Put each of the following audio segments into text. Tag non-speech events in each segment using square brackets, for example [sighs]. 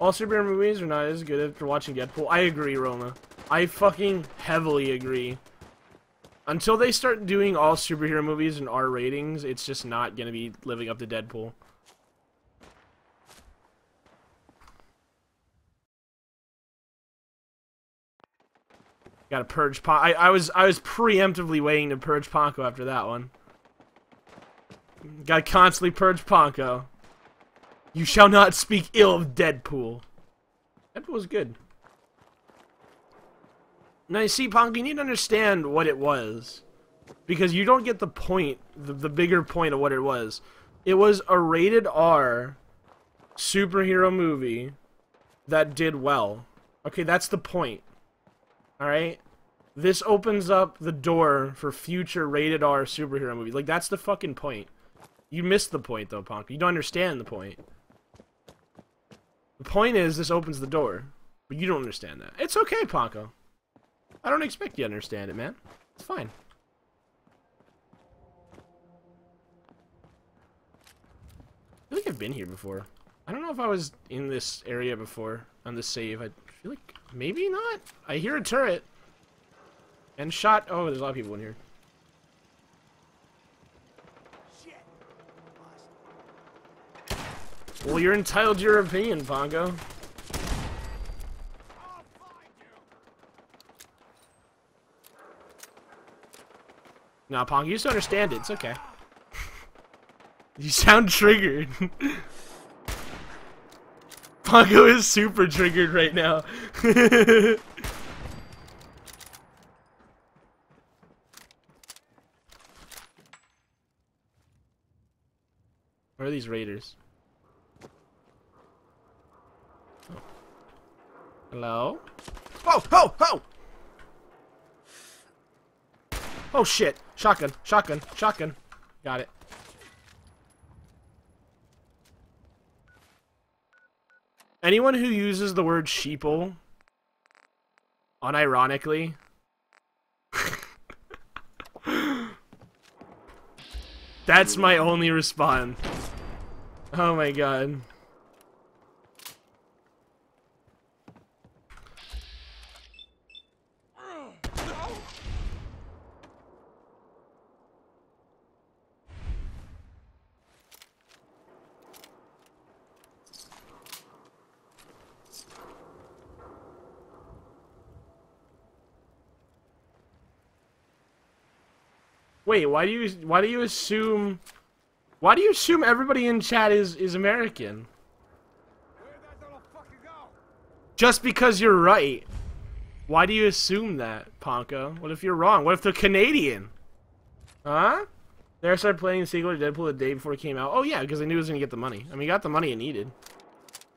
All superhero movies are not as good after watching Deadpool. I agree, Roma. I fucking heavily agree. Until they start doing all superhero movies and R ratings, it's just not gonna be living up to Deadpool. Gotta purge Pon- I, I was I was preemptively waiting to purge Ponko after that one. Gotta constantly purge Ponko. You shall not speak ill of Deadpool. Deadpool was good. Now you see, Punk, you need to understand what it was. Because you don't get the point, the, the bigger point of what it was. It was a rated R superhero movie that did well. Okay, that's the point. Alright? This opens up the door for future rated R superhero movies. Like, that's the fucking point. You missed the point, though, Punk. You don't understand the point. The point is, this opens the door. But you don't understand that. It's okay, Ponko. I don't expect you to understand it, man. It's fine. I feel like I've been here before. I don't know if I was in this area before on the save. I feel like maybe not. I hear a turret. And shot. Oh, there's a lot of people in here. Well, you're entitled to your opinion, Pongo. Nah, Pongo, you just don't understand it. It's okay. [laughs] you sound triggered. [laughs] Pongo is super triggered right now. [laughs] Where are these raiders? Hello? Oh, oh, oh! Oh shit! Shotgun, shotgun, shotgun. Got it. Anyone who uses the word sheeple unironically [laughs] That's my only response. Oh my god. Wait, why do you why do you assume why do you assume everybody in chat is is American? Just because you're right. Why do you assume that, Ponko? What if you're wrong? What if they're Canadian? Huh? They started playing the sequel to Deadpool the day before it came out. Oh yeah, because they knew it was gonna get the money. I mean, got the money it needed.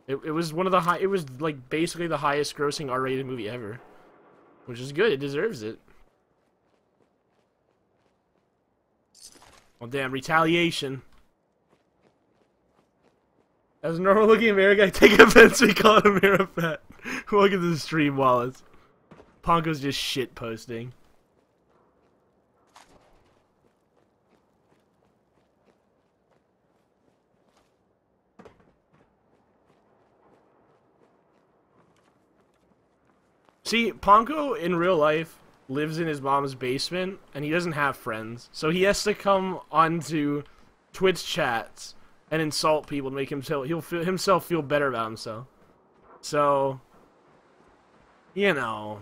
It, it was one of the high. It was like basically the highest grossing R-rated movie ever, which is good. It deserves it. Well, damn, retaliation. As a normal looking American, I take [laughs] offense we call it a fat. [laughs] Welcome to the stream, Wallace. Ponko's just shit posting. See, Ponko in real life lives in his mom's basement and he doesn't have friends. So he has to come onto Twitch chats and insult people to make himself he'll feel himself feel better about himself. So you know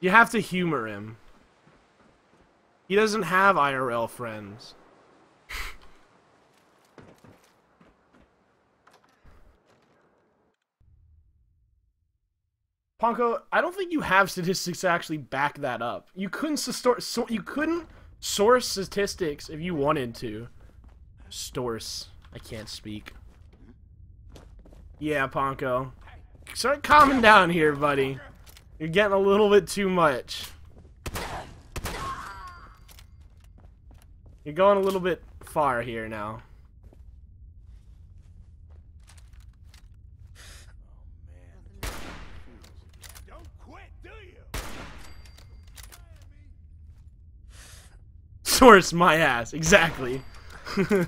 You have to humor him. He doesn't have IRL friends. Ponko, I don't think you have statistics to actually back that up. You couldn't so, you couldn't source statistics if you wanted to. Source. I can't speak. Yeah, Ponko. Start calming down here, buddy. You're getting a little bit too much. You're going a little bit far here now. Source my ass, exactly. [laughs]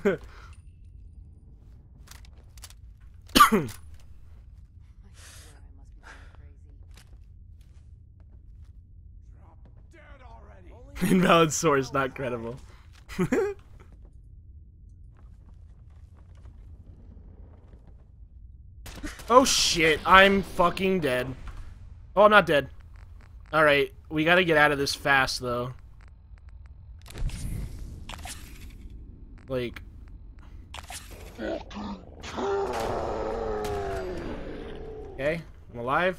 Invalid source, not credible. [laughs] oh shit, I'm fucking dead. Oh, I'm not dead. Alright, we gotta get out of this fast, though. Like... Okay, I'm alive.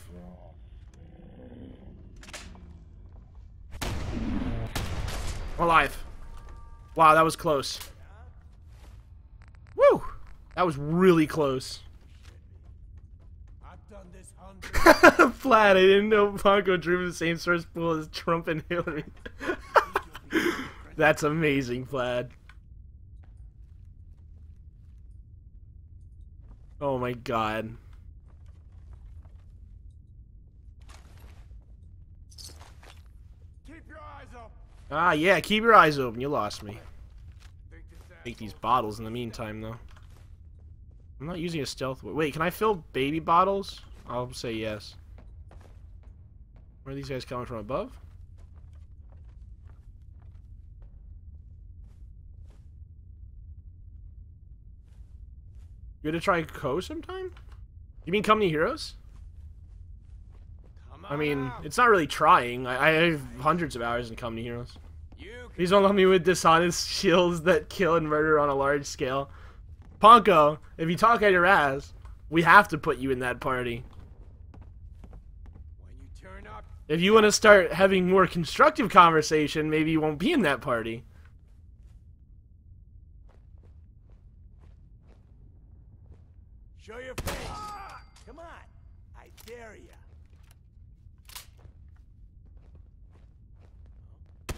I'm alive. Wow, that was close. Woo! That was really close. [laughs] Flat, I didn't know Ponko drew from the same source pool as Trump and Hillary. [laughs] That's amazing, Plaid. Oh my god. Keep your eyes up. Ah, yeah, keep your eyes open. You lost me. Take these bottles in the meantime, though. I'm not using a stealth. Wait, can I fill baby bottles? I'll say yes. Where are these guys coming from above? You gonna try Co sometime? You mean Company Heroes? Come I mean, it's not really trying. I, I have hundreds of hours in Company Heroes. you Please don't let me with dishonest [laughs] shields that kill and murder on a large scale. Ponko, if you talk at your ass, we have to put you in that party. when you turn up. If you want to start having more constructive conversation, maybe you won't be in that party. Show your face. Come on. I dare ya.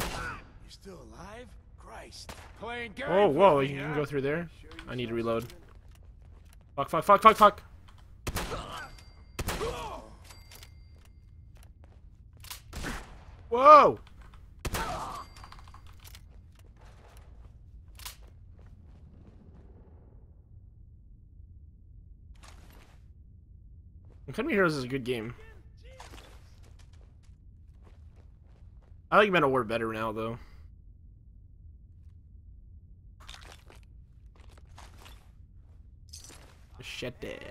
You still alive? Christ. Playing games. Oh, whoa, you can go through there. Sure I need to reload. Fuck, fuck, fuck, fuck, fuck. Whoa! Academy Heroes is a good game. I like Metal War better now, though. Back.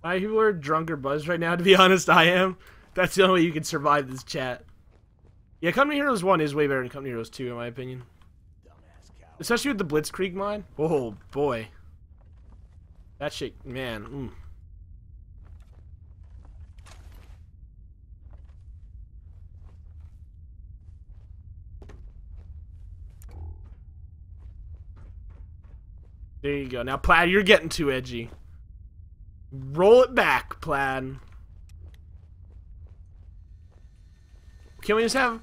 Why people are drunk or buzzed right now? [laughs] To be honest, I am. That's the only way you can survive this chat. Yeah, Company Heroes 1 is way better than Company Heroes 2, in my opinion. Especially with the Blitzkrieg mod. Oh, boy. That shit, man. Mm. There you go. Now, Plaid, you're getting too edgy. Roll it back, Plaid. Can we just have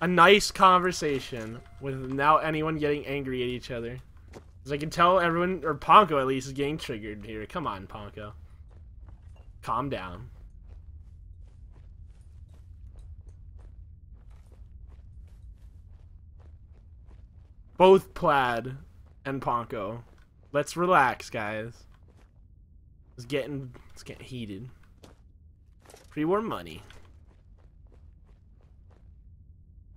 a nice conversation without anyone getting angry at each other? Because I can tell everyone, or Ponko at least, is getting triggered here. Come on, Ponko. Calm down. Both Plaid and Ponko. Let's relax, guys. It's getting it's getting heated. Pre-war money.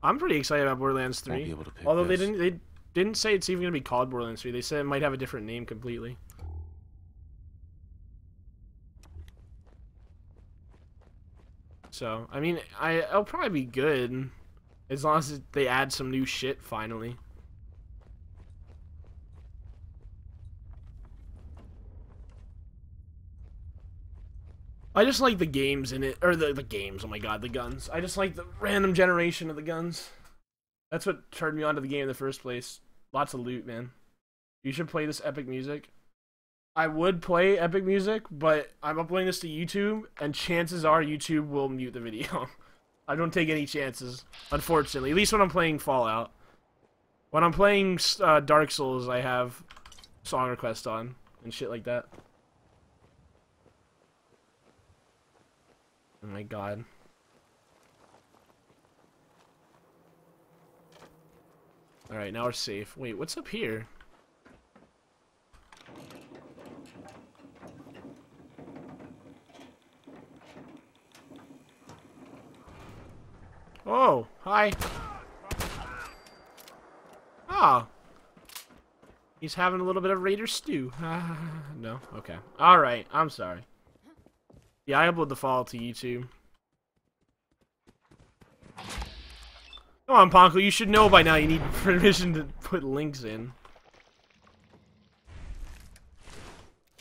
I'm pretty excited about Borderlands Won't 3. be able to pick Although they didn't they didn't say it's even gonna be called Borderlands 3. They said it might have a different name completely. So I mean, I it'll probably be good as long as they add some new shit finally. I just like the games in it, or the the games. Oh my god, the guns. I just like the random generation of the guns. That's what turned me onto the game in the first place. Lots of loot, man. You should play this epic music. I would play epic music, but I'm uploading this to YouTube, and chances are YouTube will mute the video. [laughs] I don't take any chances, unfortunately. At least when I'm playing Fallout. When I'm playing uh, Dark Souls, I have song requests on and shit like that. Oh my god. Alright, now we're safe. Wait, what's up here? Oh, hi. Ah. Oh. He's having a little bit of Raider stew. [laughs] no? Okay. Alright, I'm sorry. Yeah, I upload the file to YouTube. Come on, Ponko, you should know by now you need [laughs] permission to put links in.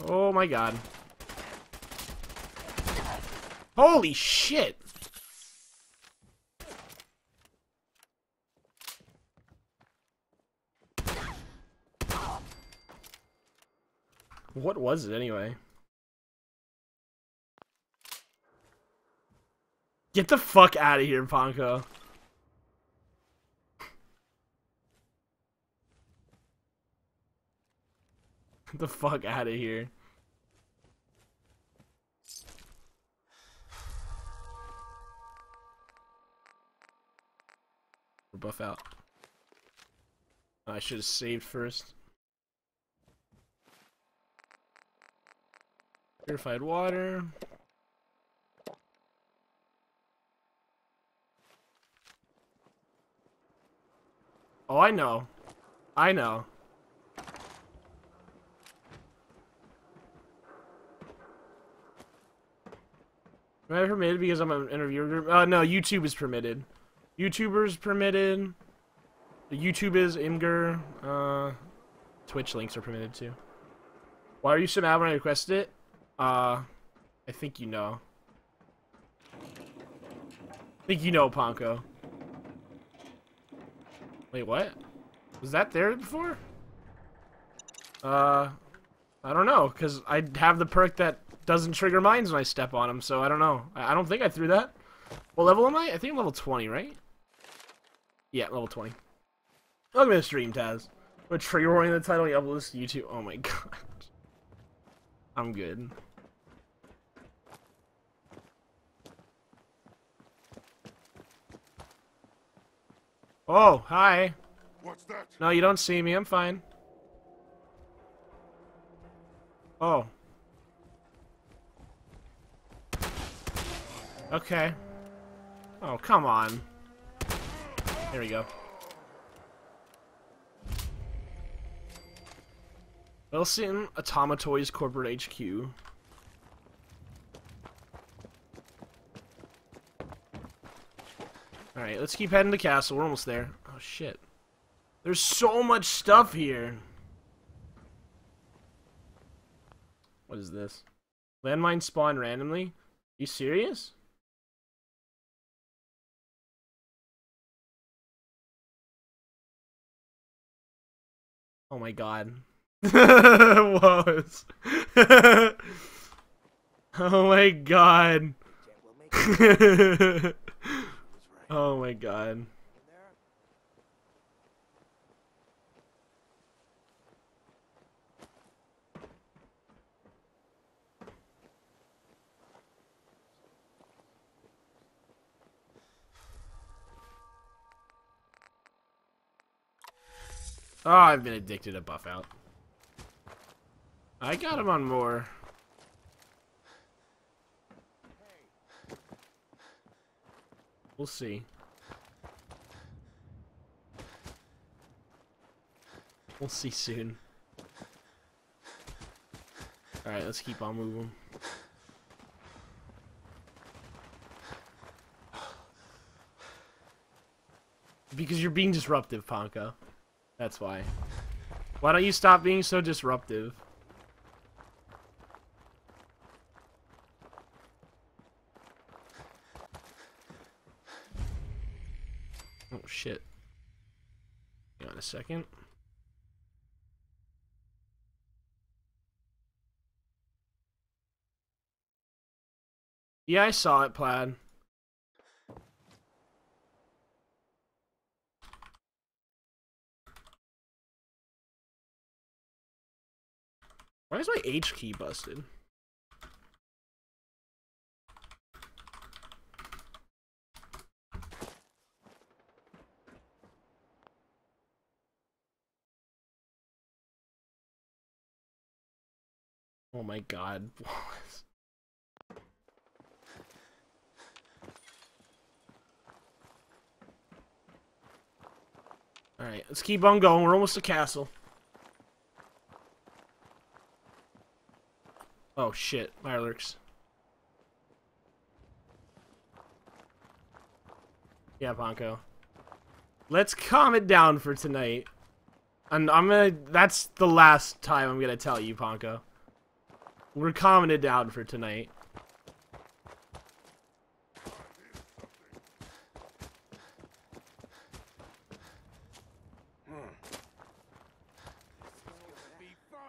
Oh my god. Holy shit! What was it anyway? Get the fuck out of here, Ponko. Get the fuck out of here. Buffout. I should have saved first. Purified water. Oh, I know. I know. Am I permitted because I'm an interviewer? Uh, no, YouTube is permitted. YouTubers permitted. YouTube is Imgur. Uh, Twitch links are permitted too. Why are you so mad when I requested it? Uh, I think you know. I think you know, Ponko. Wait, what? Was that there before? Uh, I don't know, because I have the perk that doesn't trigger mines when I step on them, so I don't know. I, I don't think I threw that. What level am I? I think I'm level 20, right? Yeah, level 20. Welcome to the stream, Taz. With trigger warning in the title, you upload this to YouTube. Oh my [laughs] god. I'm good. Oh, hi. What's that? No, you don't see me. I'm fine. Oh. Okay. Oh, come on. There we go. Wilson Atomatoys Corporate HQ. Alright, let's keep heading to castle. We're almost there. Oh, shit. There's so much stuff here. What is this? Landmines spawn randomly? You serious? Oh my god. [laughs] was. [laughs] oh my god. [laughs] oh my god. Oh, I've been addicted to Buffout. I got him on more. We'll see. We'll see soon. Alright, let's keep on moving. Because you're being disruptive, Ponko. That's why. Why don't you stop being so disruptive? Oh shit. Hang on a second. Yeah, I saw it, Plaid. Why is my H key busted? Oh my god. [laughs] Alright, let's keep on going. We're almost to castle. Oh shit, Mirelurks. Yeah, Ponko. Let's calm it down for tonight. And I'm gonna. That's the last time I'm gonna tell you, Ponko. We're calming it down for tonight.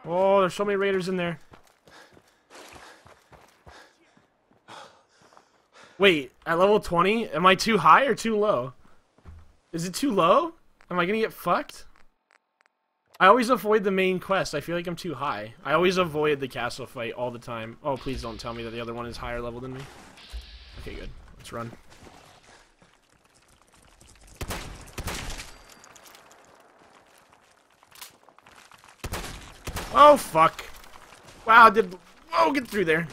Oh, there's so many raiders in there. Wait, at level 20? Am I too high or too low? Is it too low? Am I gonna get fucked? I always avoid the main quest. I feel like I'm too high. I always avoid the castle fight all the time. Oh, please don't tell me that the other one is higher level than me. Okay, good. Let's run. Oh, fuck. Wow, did... Oh, get through there.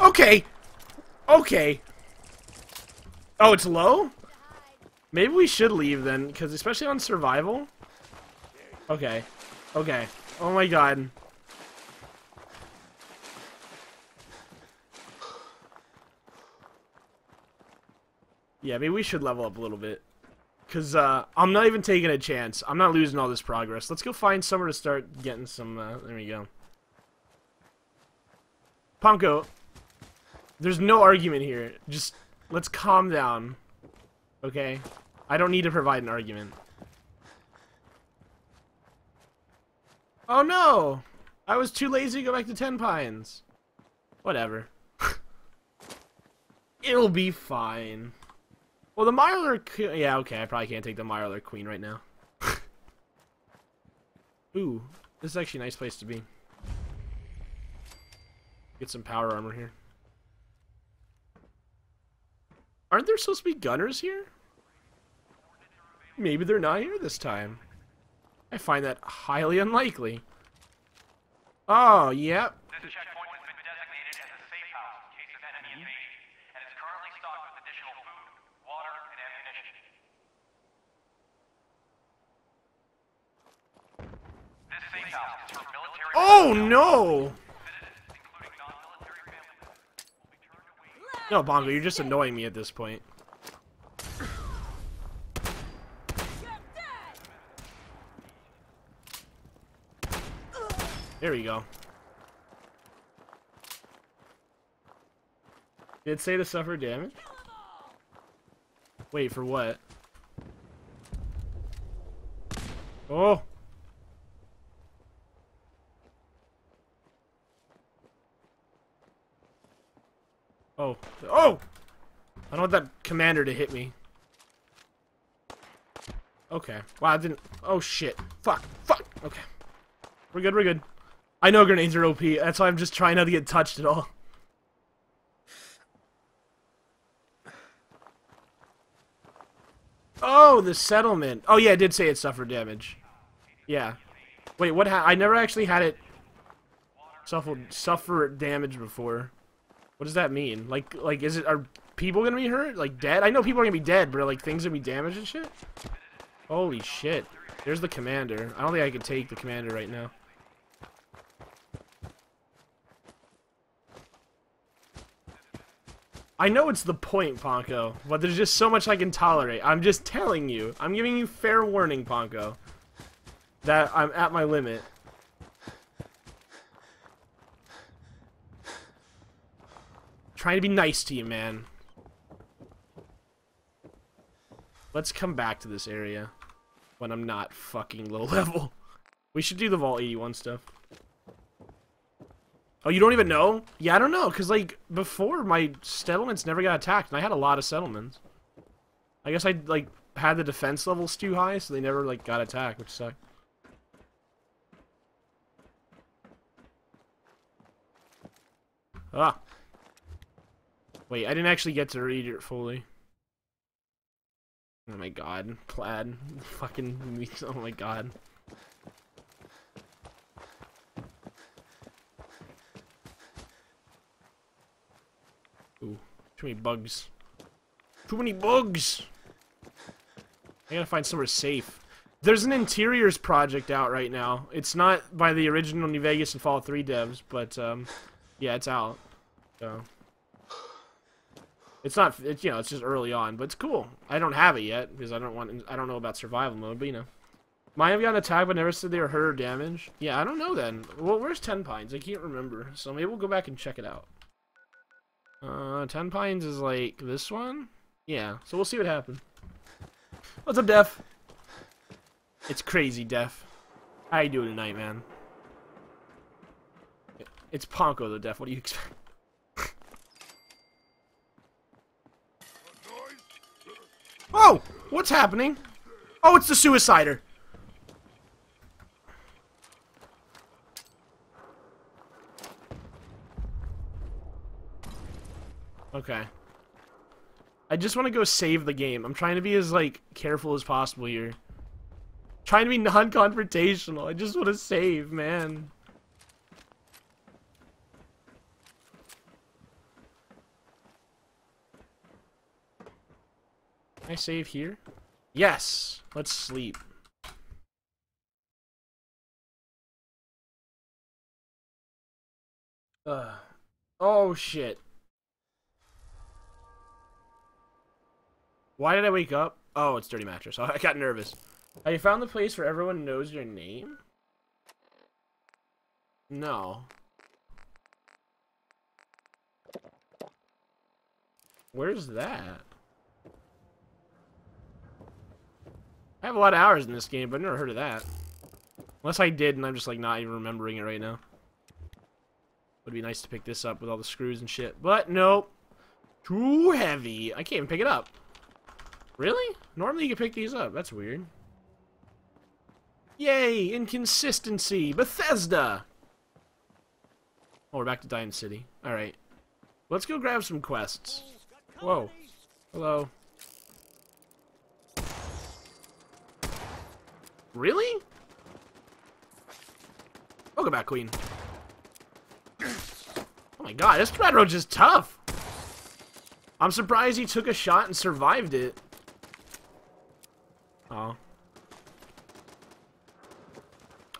Okay. Okay. Oh, it's low? Maybe we should leave then, because especially on survival. Okay. Okay. Oh my god. Yeah, maybe we should level up a little bit. Because uh, I'm not even taking a chance. I'm not losing all this progress. Let's go find somewhere to start getting some... Uh, there we go. Ponko, there's no argument here. Just let's calm down. Okay? I don't need to provide an argument. Oh no! I was too lazy to go back to Ten Pines. Whatever. [laughs] It'll be fine. Well, the Mirelurk... Yeah, okay, I probably can't take the Mirelurk Queen right now. [laughs] Ooh, this is actually a nice place to be. Get some power armor here. Aren't there supposed to be gunners here? Maybe they're not here this time. I find that highly unlikely. Oh, yep. This checkpoint has been designated as a safe house in case of enemy invasion, and is currently stocked with additional food, water, and ammunition. This safe house is for military Oh, no! including non-military families. Will be turned away No, Bongo, you're just annoying me at this point. There we go. Did say to suffer damage? Wait, for what? Oh! Oh. Oh! I don't want that commander to hit me. Okay. Wow, I didn't... Oh, shit. Fuck. Fuck. Okay. We're good, we're good. I know grenades are OP. That's why I'm just trying not to get touched at all. Oh, the settlement. Oh, yeah, it did say it suffered damage. Yeah. Wait, what ha- I never actually had it suffer suffer damage before. What does that mean? Like, like, is it are people gonna be hurt? Like dead? I know people are gonna be dead, but are, like things gonna be damaged and shit. Holy shit! There's the commander. I don't think I can take the commander right now. I know it's the point, Ponko, but there's just so much I can tolerate. I'm just telling you. I'm giving you fair warning, Ponko. That I'm at my limit. Trying to be nice to you, man. Let's come back to this area when I'm not fucking low [laughs] level. We should do the Vault 81 stuff. Oh, you don't even know? Yeah, I don't know, because, like, before, my settlements never got attacked, and I had a lot of settlements. I guess I, like, had the defense levels too high, so they never, like, got attacked, which sucked. Ah. Wait, I didn't actually get to read it fully. Oh my god, plaid. [laughs] Fucking, oh my god. Ooh, too many bugs. Too many bugs! I gotta find somewhere safe. There's an interiors project out right now. It's not by the original New Vegas and Fallout 3 devs, but um, yeah, it's out. So it's not, it's you know, it's just early on, but it's cool. I don't have it yet because I don't want, I don't know about survival mode, but you know. Might have gotten attacked, but never said they were hurt or damaged. Yeah, I don't know then. Well, where's Ten Pines? I can't remember, so maybe we'll go back and check it out. Uh, Ten Pines is like this one. Yeah, so we'll see what happens. What's up, Def? It's crazy, Def. How you doing tonight, man? It's Ponko, the Def. What do you expect? [laughs] oh! What's happening? Oh, it's the Suicider! Okay. I just want to go save the game. I'm trying to be as, like, careful as possible here. Trying to be non-confrontational. I just want to save, man. Can I save here? Yes! Let's sleep. Ugh. Oh, shit. Why did I wake up? Oh, it's Dirty Mattress. [laughs] I got nervous. Have you found the place where everyone knows your name? No. Where's that? I have a lot of hours in this game, but I've never heard of that. Unless I did, and I'm just like not even remembering it right now. Would be nice to pick this up with all the screws and shit, but nope. Too heavy. I can't even pick it up. Really? Normally you can pick these up. That's weird. Yay! Inconsistency! Bethesda! Oh, we're back to Diamond City. Alright. Let's go grab some quests. Whoa. Hello. Really? Welcome back, Queen. Oh my god, this Roach is tough! I'm surprised he took a shot and survived it. Oh.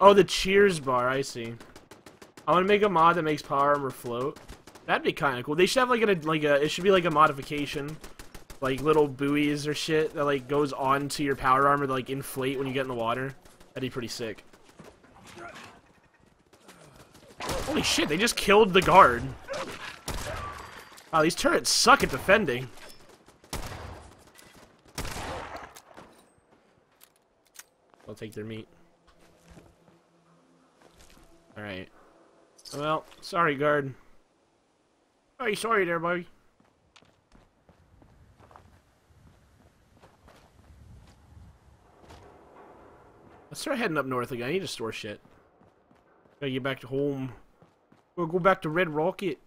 Oh, the cheers bar, I see. I want to make a mod that makes power armor float. That'd be kind of cool. They should have like a like a it should be like a modification, like little buoys or shit that like goes onto your power armor to like inflate when you get in the water. That'd be pretty sick. Holy shit! They just killed the guard. Wow, these turrets suck at defending. I'll take their meat. Alright. Well, sorry, guard. Hey, sorry there, buddy. Let's start heading up north again. I need to store shit. Gotta get back to home. We'll go back to Red Rocket.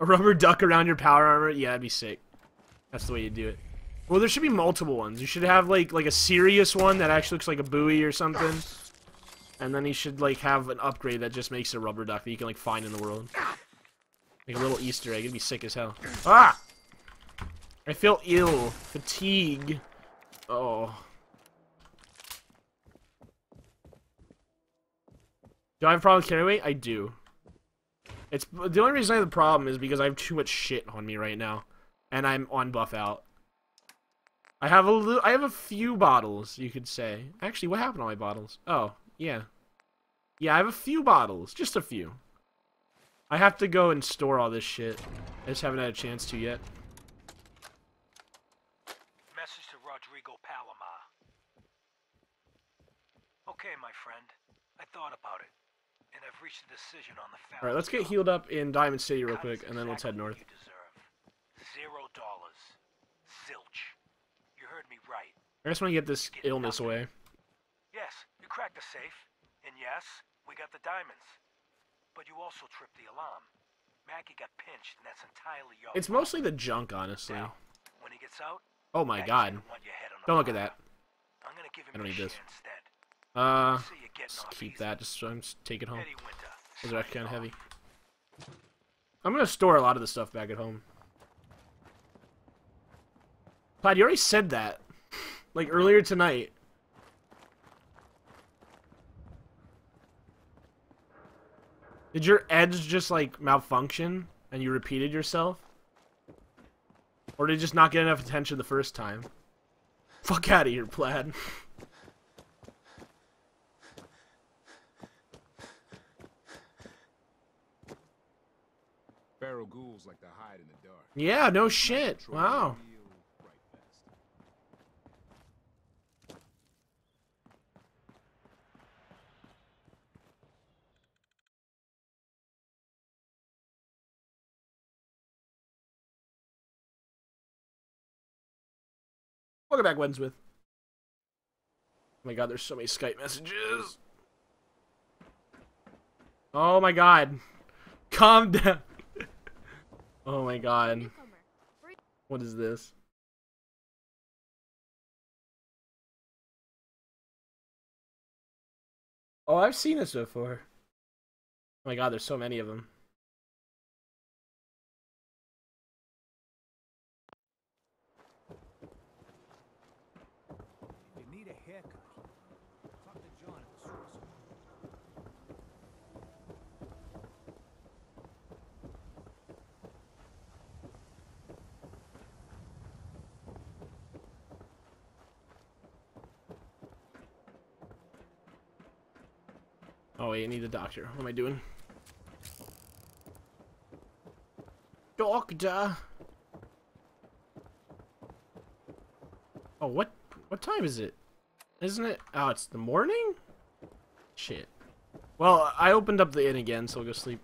A rubber duck around your power armor? Yeah, that'd be sick. That's the way you do it. Well, there should be multiple ones. You should have, like, like a serious one that actually looks like a buoy or something. And then you should, like, have an upgrade that just makes a rubber duck that you can, like, find in the world. Like a little Easter egg. It'd be sick as hell. Ah! I feel ill. Fatigue. Oh. Do I have a problem with carry weight? I do. It's the only reason I have the problem is because I have too much shit on me right now, and I'm on Buffout. I have a I have a few bottles, you could say. Actually, what happened to my bottles? Oh, yeah. Yeah, I have a few bottles. Just a few. I have to go and store all this shit. I just haven't had a chance to yet. Message to Rodrigo Palomar. Okay, my friend. I thought about it, and I've reached a decision on the Alright, let's get healed up in Diamond City real quick, and then let's head north. You deserve. Zero dollars. Zilch. You heard me right. I just want to get this illness away. Yes, you cracked the safe, and yes, we got the diamonds. But you also tripped the alarm. Maggie got pinched, and that's entirely your It's mostly the junk, honestly. Now, when he gets out, Oh my god. gonna want your head on a Don't look at that. I'm gonna give him I don't need this. instead. Uh, See you getting just keep easy. that. Just, um, just take it home. Those are actually kind of heavy. I'm gonna store a lot of the stuff back at home. Todd, you already said that. Like earlier tonight. Did your edge just like malfunction and you repeated yourself? Or did it just not get enough attention the first time? Fuck out of here, plaid. Feral ghouls like to hide in the dark. Yeah, no shit. Wow. Welcome back, Wensmith. Oh my god, there's so many Skype messages. Oh my god. [laughs] Calm down. [laughs] oh my god. What is this? Oh, I've seen this before. Oh my god, there's so many of them. If you need a haircut, talk to John at the source. Oh wait, I need a doctor. What am I doing? Doctor. Oh, what? What time is it? Isn't it? Oh, it's the morning. Shit. Well, I opened up the inn again, so I'll go sleep.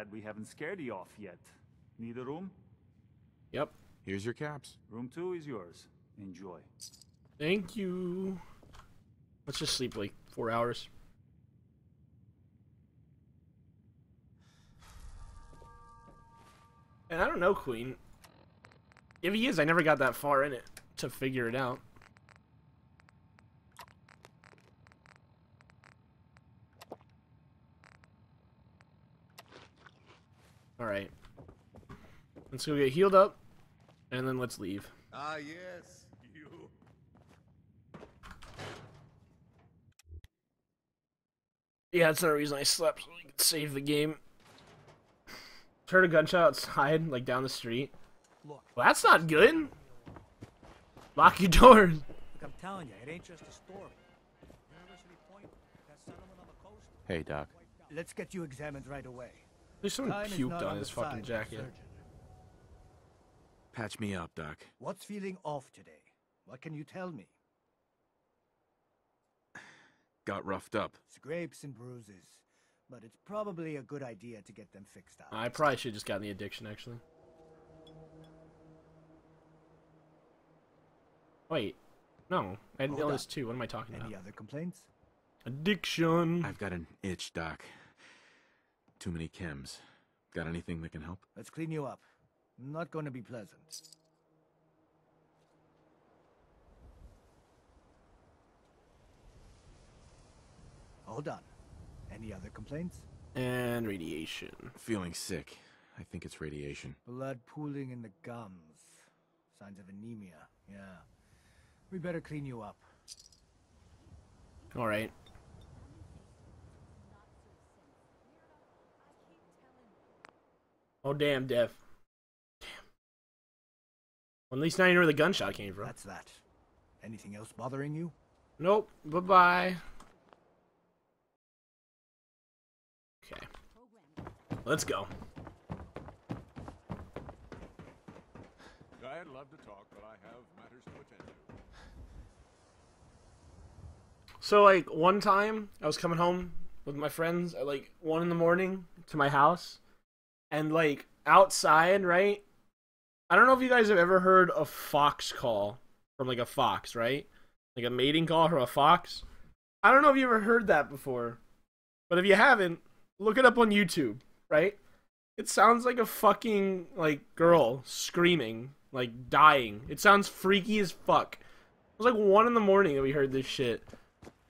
Glad we haven't scared you off yet. Need a room? Yep. Here's your caps. Room two is yours. Enjoy. Thank you. Let's just sleep like four hours. And I don't know, Queen. If he is, I never got that far in it to figure it out. Alright. Let's go get healed up, and then let's leave. Ah, yes, you. Yeah, that's another reason I slept, so I could save the game. Heard a gunshot outside, like down the street. Look, Well, that's not good. Lock your doors. look, I'm telling you, it ain't just a story. University Point, that settlement on the coast. Hey, Doc. Let's get you examined right away. There's someone Time is puked on on his fucking side of the jacket. surgeon. Patch me up, Doc. What's feeling off today? What can you tell me? [sighs] Got roughed up. Scrapes and bruises. But it's probably a good idea to get them fixed up. I probably should have just gotten the addiction, actually. Wait. No. I had Hold illness up. too. What am I talking Any about? Any other complaints? Addiction. I've got an itch, Doc. Too many chems. Got anything that can help? Let's clean you up. Not going to be pleasant. All done. Any other complaints? And radiation. Feeling sick. I think it's radiation. Blood pooling in the gums. Signs of anemia. Yeah. We better clean you up. Alright. Oh, damn, Dev. Damn. Well, at least now you know where the gunshot came from. That's that. Anything else bothering you? Nope. Bye bye. Okay. Let's go. I'd love to talk, but I have matters to attend to. So, like, one time I was coming home with my friends at like one in the morning to my house, and like outside, right? I don't know if you guys have ever heard a fox call from like a fox, right? Like a mating call from a fox. I don't know if you ever heard that before, but if you haven't, look it up on YouTube, right? It sounds like a fucking like girl screaming like dying. It sounds freaky as fuck. It was like one in the morning that we heard this shit.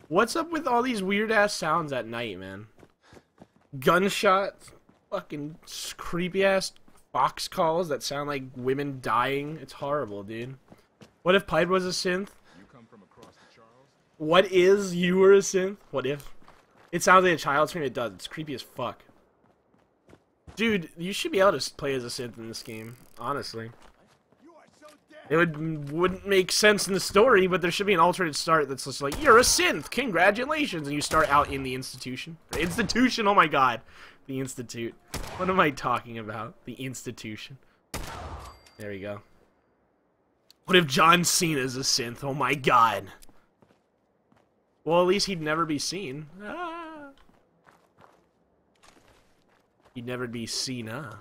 What's up with all these weird ass sounds at night, man? Gunshots, fucking creepy ass fox calls that sound like women dying. It's horrible, dude. What if Pied was a synth? You come from across the Charles? What is you were a synth? What if? It sounds like a child scream. It does. It's creepy as fuck. Dude, you should be able to play as a synth in this game. Honestly, You are so dead! it would wouldn't make sense in the story, but there should be an alternate start that's just like you're a synth. Congratulations, and you start out in the institution. Institution. Oh my god, the institute. What am I talking about? The institution. There we go. What if John Cena's a synth? Oh my god. Well, at least he'd never be seen. Ah. He'd never be seen, huh?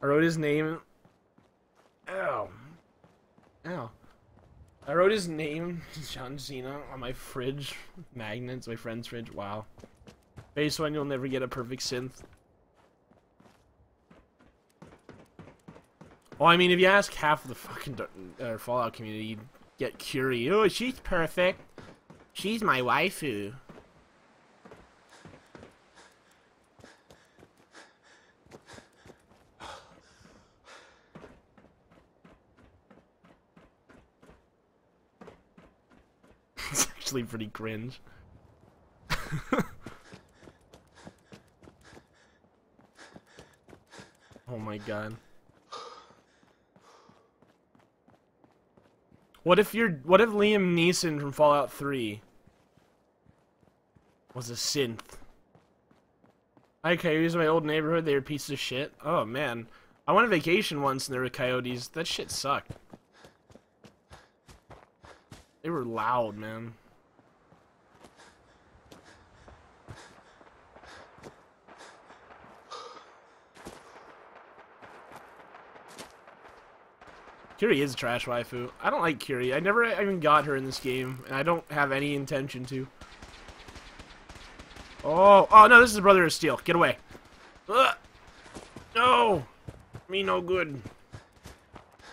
I wrote his name. Ow. Ow. I wrote his name, [laughs] John Cena, on my fridge. Magnets, my friend's fridge. Wow. Base one, you'll never get a perfect synth. Well, I mean, if you ask half of the fucking uh, Fallout community, you'd get Curie. Oh, she's perfect. She's my waifu. [laughs] it's actually pretty cringe. [laughs] oh my god. What if you're what if Liam Neeson from Fallout 3 was a synth? Hi coyotes in my old neighborhood, they were pieces of shit. Oh man. I went on vacation once and there were coyotes. That shit sucked. They were loud, man. Curie is a trash waifu. I don't like Curie. I never even got her in this game, and I don't have any intention to. Oh, oh no, this is Brother of Steel. Get away. Ugh. No! Me no good.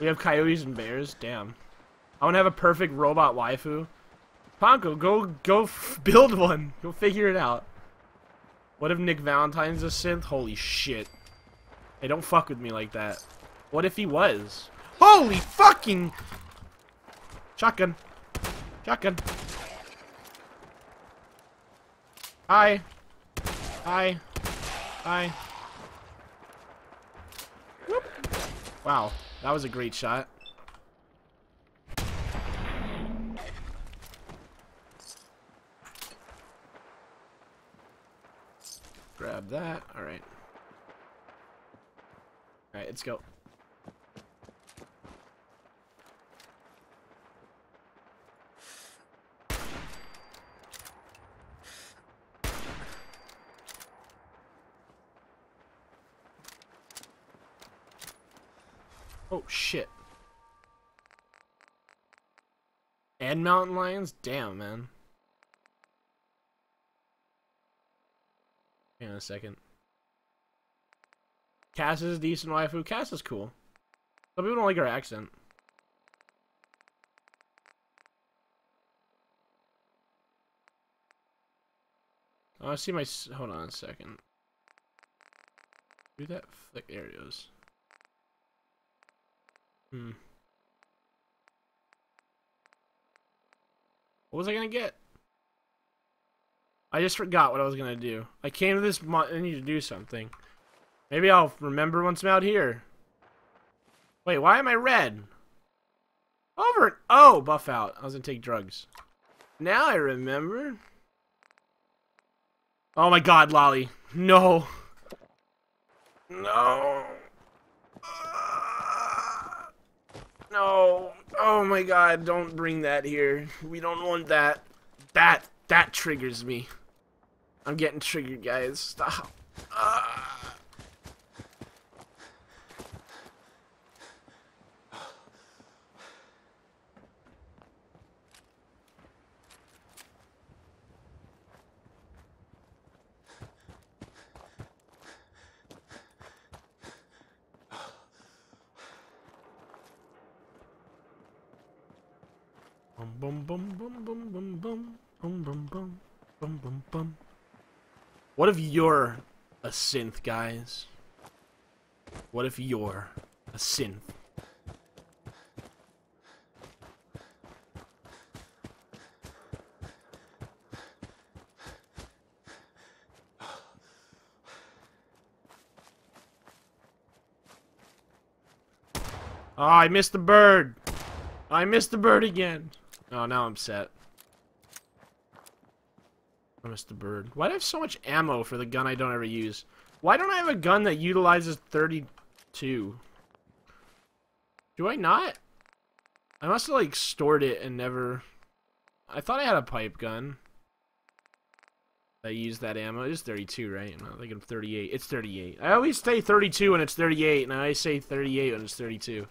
We have coyotes and bears? Damn. I want to have a perfect robot waifu. Ponko, go go build one. Go figure it out. What if Nick Valentine's a synth? Holy shit. Hey, don't fuck with me like that. What if he was? Holy fucking... Shotgun. Shotgun. Hi. Hi. Hi. Whoop. Wow, that was a great shot. Grab that. Alright. Alright, let's go. Oh shit. And mountain lions? Damn, man. Hang on a second. Cass is a decent waifu. Cass is cool. Some people don't like her accent. Oh, I see my. Hold on a second. Do that flick. There. Hmm. What was I gonna get? I just forgot what I was gonna do. I came to this. Mo- I need to do something. Maybe I'll remember once I'm out here. Wait, why am I red? Over. Oh, Buffout. I was gonna take drugs. Now I remember. Oh my God, Lolly. No. No. Ah. No. Oh my god, don't bring that here. We don't want that. That that triggers me. I'm getting triggered, guys. Stop. Ah. What if you're a synth, guys? What if you're a synth? Oh, I missed the bird. I missed the bird again. Oh, now I'm set. I missed the bird. Why do I have so much ammo for the gun I don't ever use? Why don't I have a gun that utilizes 32? Do I not? I must have, like, stored it and never... I thought I had a pipe gun. I used that ammo. It is 32, right? I'm not thinking 38. It's 38. I always say 32 when it's 38, and I say 38 when it's 32.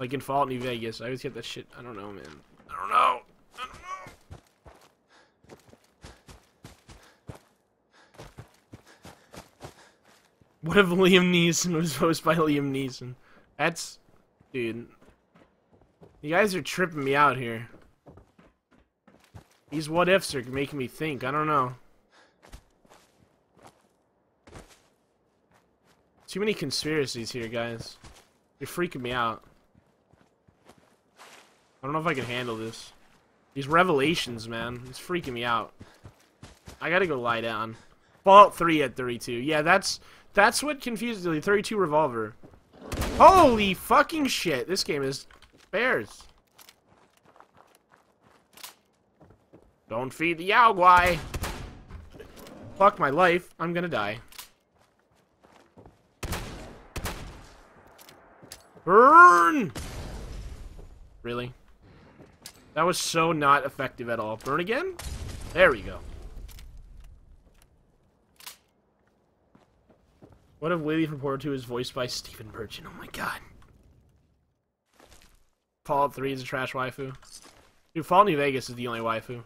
Like in Fallout New Vegas. I always get that shit. I don't know, man. I don't know. I don't know. What if Liam Neeson was voiced by Liam Neeson? That's... Dude. You guys are tripping me out here. These what ifs are making me think. I don't know. Too many conspiracies here, guys. You're freaking me out. I don't know if I can handle this. These revelations, man. It's freaking me out. I gotta go lie down. Fallout 3 at 32. Yeah, that's that's what confuses me. 32 revolver. Holy fucking shit. This game is bears. Don't feed the Yao Guai. Fuck my life. I'm gonna die. Burn! Really? That was so not effective at all. Burn again? There we go. What if Lady from Portal 2 is voiced by Stephen Merchant? Oh my god. Fallout 3 is a trash waifu. Dude, Fallout New Vegas is the only waifu.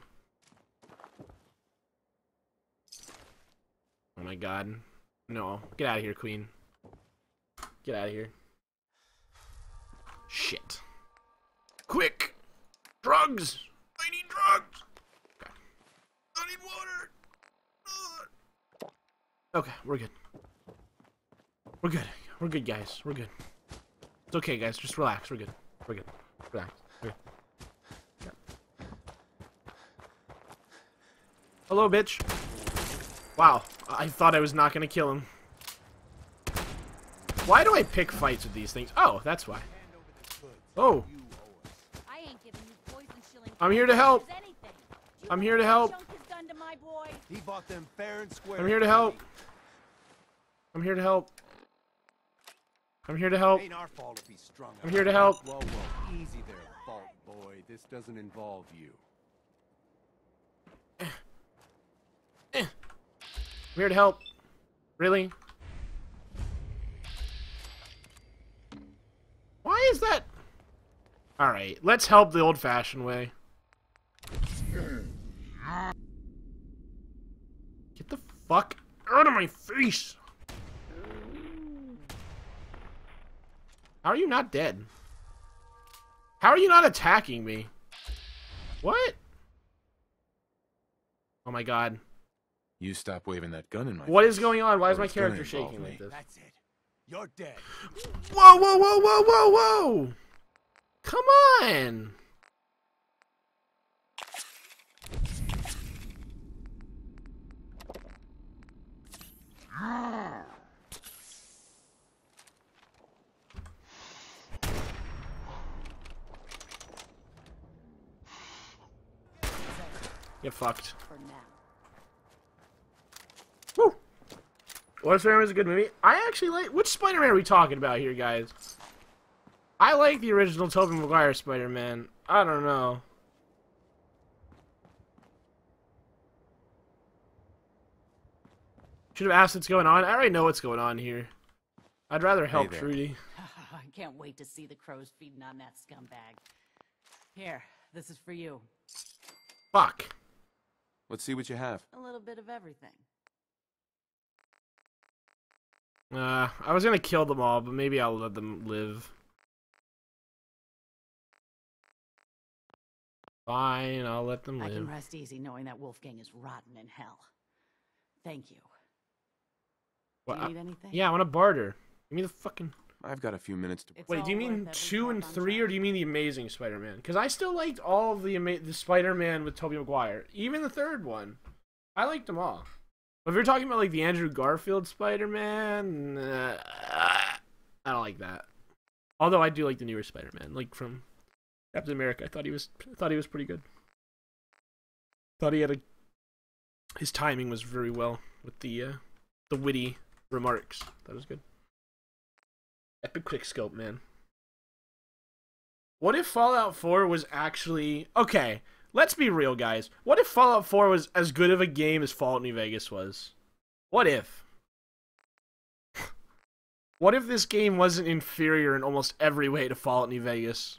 Oh my god. No. Get out of here, Queen. Get out of here. Shit. Quick! Drugs! I need drugs! Okay. I need water! Ugh. Okay, we're good. We're good. We're good, guys. We're good. It's okay, guys. Just relax. We're good. We're good. Relax. We're good. Yeah. Hello, bitch. Wow. I thought I was not going to kill him. Why do I pick fights with these things? Oh, that's why. Oh. I ain't giving you poison shilling I'm here to help. as anything. You I'm here to help. Junk has done to my boy. He bought them fair and square. I'm here to help. I'm here to help. I'm here to help. Ain't our fault if he's strung I'm here to help. Whoa, whoa, easy there, vault boy. This doesn't involve you. I'm here to help. Really? Why is that? Alright, let's help the old-fashioned way. Get the fuck out of my face! How are you not dead? How are you not attacking me? What? Oh my god. You stop waving that gun in my What face, is going on? Why is my character shaking me. like this? That's it. You're dead. Whoa, whoa, whoa, whoa, whoa, whoa! Come on! Get fucked. For now. Woo! What if Spider-Man is a good movie? I actually like. Which Spider-Man are we talking about here, guys? I like the original Tobey Maguire Spider-Man. I don't know. Should have asked what's going on. I already know what's going on here. I'd rather help there. Trudy. [laughs] I can't wait to see the crows feeding on that scumbag. Here, this is for you. Fuck. Let's see what you have. A little bit of everything. Uh, I was gonna kill them all, but maybe I'll let them live. Fine, I'll let them live. I can rest easy knowing that Wolfgang is rotten in hell. Thank you. Well, Do I- you need anything? Yeah, I want to barter. Give me the fucking. I've got a few minutes to. It's Wait, do you mean two and three, top. or do you mean the Amazing Spider-Man? Because I still liked all of the ama- the Spider-Man with Tobey Maguire, even the third one. I liked them all. But if you're talking about like the Andrew Garfield Spider-Man, nah, I don't like that. Although I do like the newer Spider-Man, like from Captain America. I thought he was I thought he was pretty good. Thought he had a his timing was very well with the uh, the witty remarks. That was good. Epic quickscope, man. What if Fallout 4 was actually okay? Let's be real, guys. What if Fallout 4 was as good of a game as Fallout New Vegas was? What if? [laughs] What if this game wasn't inferior in almost every way to Fallout New Vegas,